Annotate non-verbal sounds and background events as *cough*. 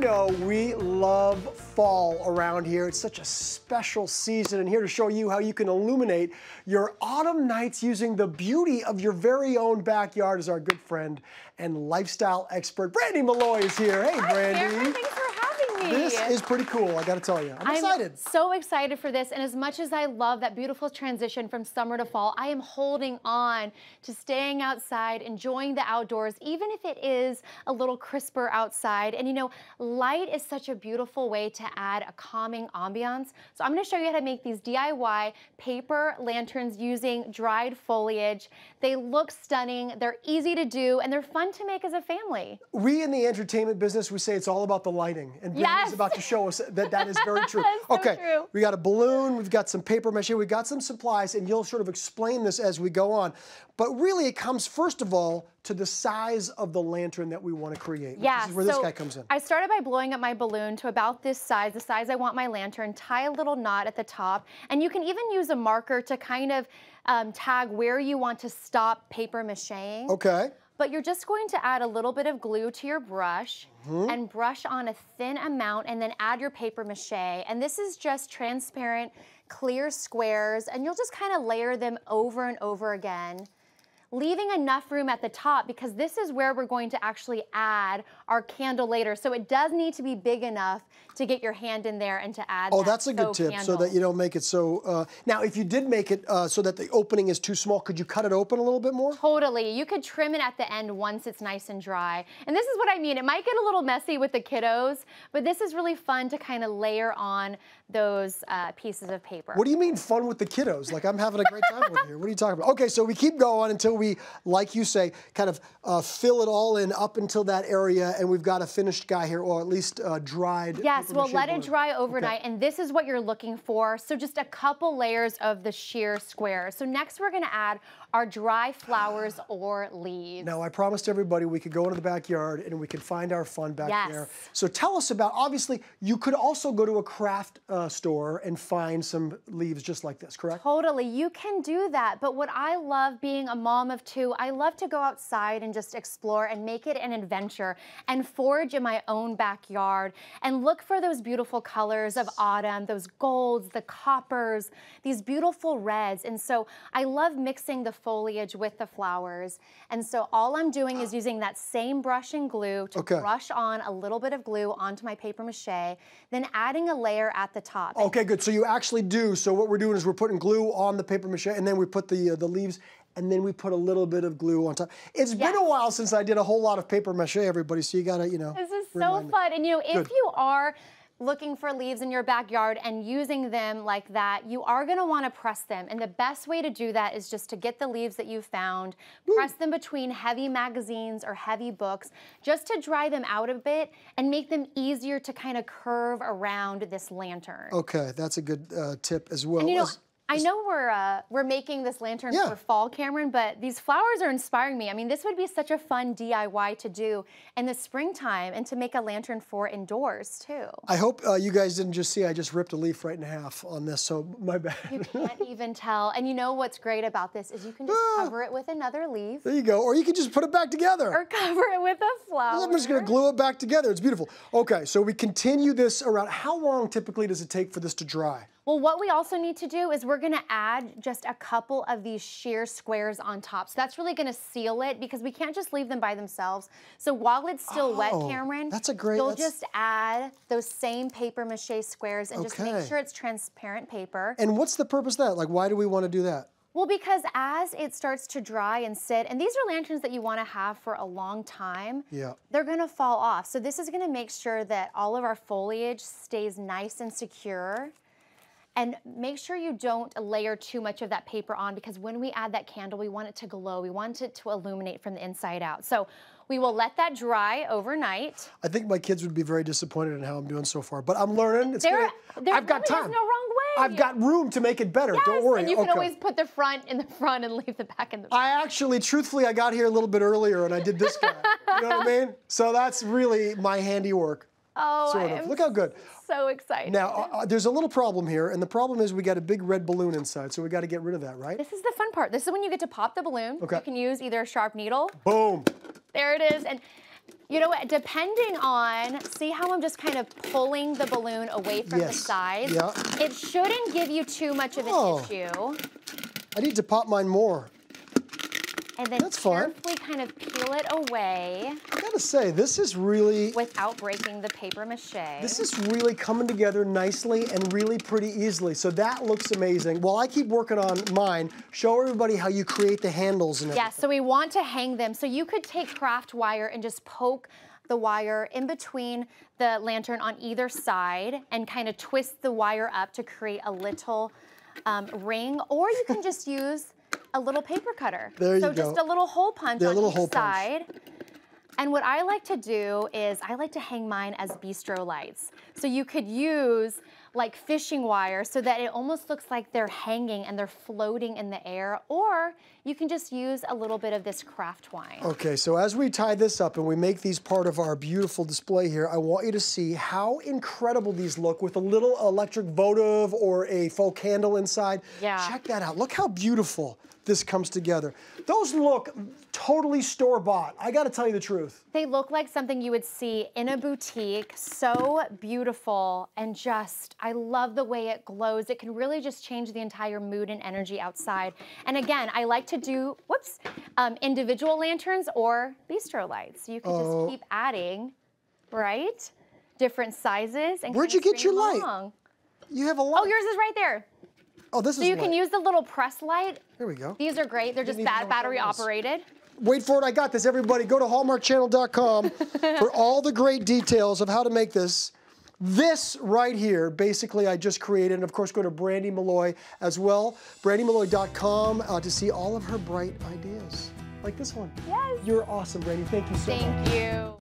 know we love fall around here. It's such a special season, and here to show you how you can illuminate your autumn nights using the beauty of your very own backyard is our good friend and lifestyle expert, Brandi Milloy is here. Hey, Brandi. Thanks for having me. This is pretty cool, I gotta tell you. I'm excited. so excited for this. And as much as I love that beautiful transition from summer to fall, I am holding on to staying outside, enjoying the outdoors, even if it is a little crisper outside. And you know, light is such a beautiful way to add a calming ambiance. So I'm gonna show you how to make these DIY paper lanterns using dried foliage. They look stunning, they're easy to do, and they're fun to make as a family. We in the entertainment business, we say it's all about the lighting, and Yes. about to show us that that is very true. *laughs* That's so okay, true. we got a balloon, we've got some paper mache, we've got some supplies, and you'll sort of explain this as we go on. But really, it comes first of all to the size of the lantern that we want to create. Yeah, is where so this guy comes in. I started by blowing up my balloon to about this size, the size I want my lantern, tie a little knot at the top, and you can even use a marker to kind of um, tag where you want to stop paper macheing. Okay. But you're just going to add a little bit of glue to your brush Mm-hmm. and brush on a thin amount and then add your paper mache. And this is just transparent, clear squares, and you'll just kind of layer them over and over again leaving enough room at the top because this is where we're going to actually add our candle later. So it does need to be big enough to get your hand in there and to add Oh, that that's a good tip, so that you don't make it so. Uh, now, if you did make it uh, so that the opening is too small, could you cut it open a little bit more? Totally. You could trim it at the end once it's nice and dry. And this is what I mean. It might get a little messy with the kiddos, but this is really fun to kind of layer on those uh, pieces of paper. What do you mean fun with the kiddos? Like I'm having a great time with you. What are you talking about? Okay, so we keep going until we, like you say, kind of uh, fill it all in up until that area, and we've got a finished guy here, or at least uh, dried. Yes, well, let it dry overnight, and this is what you're looking for. So just a couple layers of the sheer square. So next we're gonna add our dry flowers *sighs* or leaves. Now, I promised everybody we could go into the backyard and we could find our fun back Yes. there. So tell us about, obviously, you could also go to a craft uh, store and find some leaves just like this, correct? Totally, you can do that. But what I love being a mom of two, I love to go outside and just explore and make it an adventure and forage in my own backyard and look for those beautiful colors of autumn, those golds, the coppers, these beautiful reds. And so I love mixing the foliage with the flowers. And so all I'm doing is using that same brush and glue to Okay. brush on a little bit of glue onto my paper mache, then adding a layer at the top. Okay, good. So you actually do. So what we're doing is we're putting glue on the paper mache, and then we put the uh, the leaves, and then we put a little bit of glue on top. It's been a while since I did a whole lot of paper mache, everybody. So you gotta, you know. This is so remind me. fun. And you know, if Good. you are looking for leaves in your backyard and using them like that, you are gonna wanna press them. And the best way to do that is just to get the leaves that you found, press them between heavy magazines or heavy books, just to dry them out a bit and make them easier to kind of curve around this lantern. Okay, that's a good uh, tip as well. And you know, As- I know we're uh, we're making this lantern Yeah. for fall, Cameron, but these flowers are inspiring me. I mean, this would be such a fun DIY to do in the springtime and to make a lantern for indoors too. I hope uh, you guys didn't just see I just ripped a leaf right in half on this, so my bad. You can't *laughs* even tell. And you know what's great about this is you can just cover it with another leaf there you go. Or you can just put it back together. or cover it with a flower. I'm just gonna glue it back together. It's beautiful. Okay, so we continue this around. How long typically does it take for this to dry? Well, what we also need to do is we're gonna add just a couple of these sheer squares on top. So that's really gonna seal it because we can't just leave them by themselves. So while it's still wet, Oh, Cameron, that's a great- you'll that's- just add those same paper mache squares and just make sure it's transparent paper. And what's the purpose of that? Like, why do we want to do that? Well, because as it starts to dry and sit, and these are lanterns that you want to have for a long time, Yeah. they're going to fall off. So this is going to make sure that all of our foliage stays nice and secure. And make sure you don't layer too much of that paper on because when we add that candle, we want it to glow. We want it to illuminate from the inside out. So we will let that dry overnight. I think my kids would be very disappointed in how I'm doing so far, but I'm learning. It's There, gonna, there I've got really time. no wrong way. I've got room to make it better. Yes, Don't worry. and you can okay. always put the front in the front and leave the back in the back. I actually, truthfully, I got here a little bit earlier and I did this guy. you know what I mean? So that's really my handiwork. Oh, Sort of. Look how good. so excited. Now, uh, uh, there's a little problem here, and the problem is we got a big red balloon inside, so we got to get rid of that, right? This is the fun part. This is when you get to pop the balloon. Okay. You can use either a sharp needle. Boom. There it is. And You know what, depending on, see how I'm just kind of pulling the balloon away from Yes. the sides? Yeah. It shouldn't give you too much of an Oh. issue. I need to pop mine more. And then That's fine. carefully kind of peel it away gotta say, this is really, without breaking the paper mache. this is really coming together nicely and really pretty easily. So that looks amazing. While I keep working on mine, show everybody how you create the handles and everything. Yeah, so we want to hang them. So you could take craft wire and just poke the wire in between the lantern on either side and kind of twist the wire up to create a little um, ring, or you can *laughs* just use a little paper cutter. There you so just a little hole punch Yeah, on little each hole punch. And what I like to do is I like to hang mine as bistro lights. So you could use like fishing wire so that it almost looks like they're hanging and they're floating in the air, or you can just use a little bit of this craft twine. Okay, so as we tie this up and we make these part of our beautiful display here, I want you to see how incredible these look with a little electric votive or a faux candle inside. Yeah. Check that out. Look how beautiful this comes together. Those look totally store-bought. I gotta tell you the truth. They look like something you would see in a boutique, so beautiful and just, I love the way it glows. It can really just change the entire mood and energy outside. And again, I like to do, whoops, um, individual lanterns or bistro lights. You can Oh. just keep adding, right? Different sizes. And Where'd you get your light? You have a light. Oh, yours is right there. Oh, this So is you can use the little press light. Here we go. These are great. They're just bat battery operated. Wait for it, I got this. Everybody, go to hallmarkchannel.com *laughs* for all the great details of how to make this. This right here, basically, I just created. And of course, go to Brandi Milloy as well. BrandiMilloy.com uh, to see all of her bright ideas, like this one. Yes. You're awesome, Brandi. Thank you so much. Thank you.